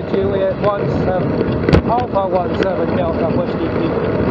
Juliet 17 Alpha 17 Delta Whiskey Peter.